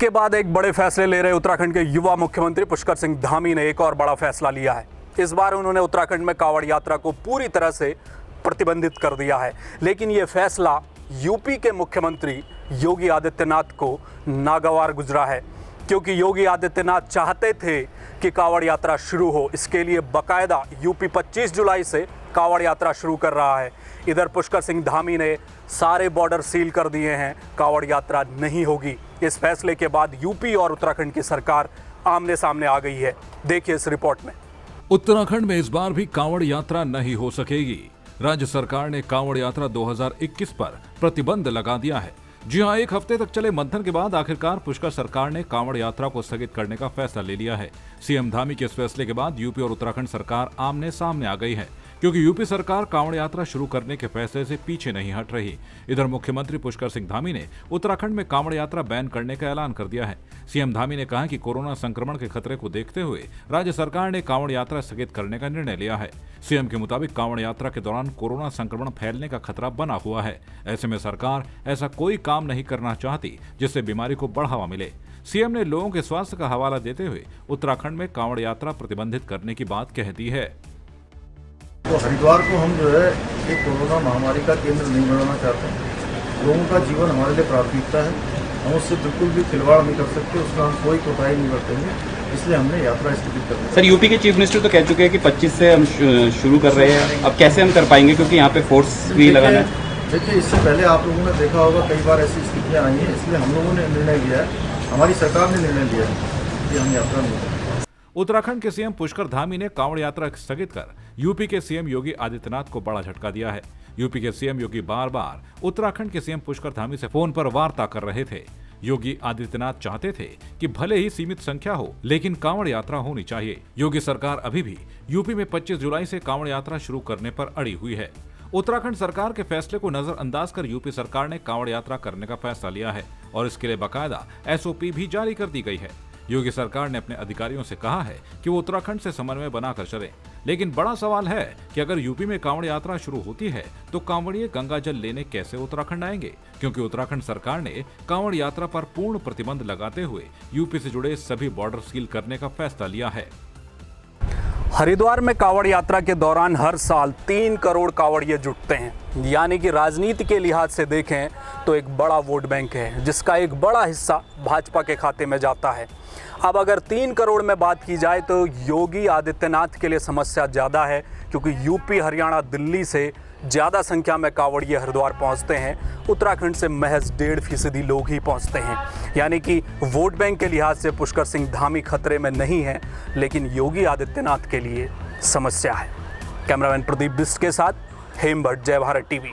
के बाद एक बड़े फैसले ले रहे उत्तराखंड के युवा मुख्यमंत्री पुष्कर सिंह धामी ने एक और बड़ा फैसला लिया है। इस बार उन्होंने उत्तराखंड में कांवड़ यात्रा को पूरी तरह से प्रतिबंधित कर दिया है। लेकिन ये फैसला यूपी के मुख्यमंत्री योगी आदित्यनाथ को नागवार गुजरा है, क्योंकि योगी आदित्यनाथ चाहते थे कि कांवड़ यात्रा शुरू हो। इसके लिए बकायदा यूपी 25 जुलाई से कांवड़ यात्रा शुरू कर रहा है। इधर पुष्कर सिंह धामी ने सारे बॉर्डर सील कर दिए हैं। कांवड़ यात्रा नहीं होगी। इस फैसले के बाद यूपी और उत्तराखंड की सरकार आमने सामने आ गई है। देखिए इस रिपोर्ट में। उत्तराखंड में इस बार भी कांवड़ यात्रा नहीं हो सकेगी। राज्य सरकार ने कांवड़ यात्रा 2021 पर प्रतिबंध लगा दिया है। जी हाँ एक हफ़्ते तक चले मंथन के बाद आखिरकार पुष्कर सरकार ने कांवड़ यात्रा को स्थगित करने का फैसला ले लिया है। सीएम धामी के इस फैसले के बाद यूपी और उत्तराखंड सरकार आमने सामने आ गई है। क्योंकि यूपी सरकार कांवड़ यात्रा शुरू करने के फैसले से पीछे नहीं हट रही। इधर मुख्यमंत्री पुष्कर सिंह धामी ने उत्तराखंड में कांवड़ यात्रा बैन करने का ऐलान कर दिया है। सीएम धामी ने कहा कि कोरोना संक्रमण के खतरे को देखते हुए राज्य सरकार ने कांवड़ यात्रा स्थगित करने का निर्णय लिया है। सीएम के मुताबिक कांवड़ यात्रा के दौरान कोरोना संक्रमण फैलने का खतरा बना हुआ है। ऐसे में सरकार ऐसा कोई काम नहीं करना चाहती जिससे बीमारी को बढ़ावा मिले। सीएम ने लोगों के स्वास्थ्य का हवाला देते हुए उत्तराखंड में कांवड़ यात्रा प्रतिबंधित करने की बात कह दी है। तो हरिद्वार को हम जो है एक कोरोना महामारी का केंद्र नहीं बनाना चाहते हैं। लोगों का जीवन हमारे लिए प्राथमिकता है। हम उससे बिल्कुल भी खिलवाड़ नहीं कर सकते उसका हम कोई कोताही नहीं बरतेंगे। इसलिए हमने यात्रा स्थगित कर दी। सर यूपी के चीफ मिनिस्टर तो कह चुके हैं कि 25 से हम शुरू कर रहे हैं। अब कैसे हम कर पाएँगे? क्योंकि यहाँ पे फोर्स भी लगाना है। देखिए- इससे पहले आप लोगों ने देखा होगा कई बार ऐसी स्थितियाँ आई हैं। इसलिए हम लोगों ने निर्णय लिया है। हमारी सरकार ने निर्णय लिया है कि हम यात्रा नहीं करेंगे। उत्तराखंड के सीएम पुष्कर धामी ने कांवड़ यात्रा स्थगित कर यूपी के सीएम योगी आदित्यनाथ को बड़ा झटका दिया है। यूपी के सीएम योगी बार बार उत्तराखंड के सीएम पुष्कर धामी से फ़ोन पर वार्ता कर रहे थे। योगी आदित्यनाथ चाहते थे कि भले ही सीमित संख्या हो, लेकिन कांवड़ यात्रा होनी चाहिए। योगी सरकार अभी भी यूपी में 25 जुलाई से कांवड़ यात्रा शुरू करने पर अड़ी हुई है। उत्तराखंड सरकार के फैसले को नजरअंदाज कर यूपी सरकार ने कांवड़ यात्रा करने का फैसला लिया है और इसके लिए बाकायदा एसओपी भी जारी कर दी गई है। योगी सरकार ने अपने अधिकारियों से कहा है कि वो उत्तराखंड से समन्वय बनाकर चले। लेकिन बड़ा सवाल है कि अगर यूपी में कांवड़ यात्रा शुरू होती है तो कांवड़िए गंगा जल लेने कैसे उत्तराखंड आएँगे? क्योंकि उत्तराखंड सरकार ने कांवड़ यात्रा पर पूर्ण प्रतिबंध लगाते हुए यूपी से जुड़े सभी बॉर्डर सील करने का फैसला लिया है। हरिद्वार में कावड़ यात्रा के दौरान हर साल तीन करोड़ कांवड़िए जुटते हैं। यानी कि राजनीति के लिहाज से देखें तो एक बड़ा वोट बैंक है, जिसका एक बड़ा हिस्सा भाजपा के खाते में जाता है। अब अगर तीन करोड़ में बात की जाए तो योगी आदित्यनाथ के लिए समस्या ज़्यादा है, क्योंकि यूपी, हरियाणा, दिल्ली से ज़्यादा संख्या में कांवड़िए हरिद्वार पहुँचते हैं। उत्तराखंड से महज डेढ़ फ़ीसदी लोग ही पहुँचते हैं। यानी कि वोट बैंक के लिहाज से पुष्कर सिंह धामी खतरे में नहीं है, लेकिन योगी आदित्यनाथ के लिए समस्या है। कैमरामैन प्रदीप बिस्ट के साथ हेम भट्ट जय भारत टीवी।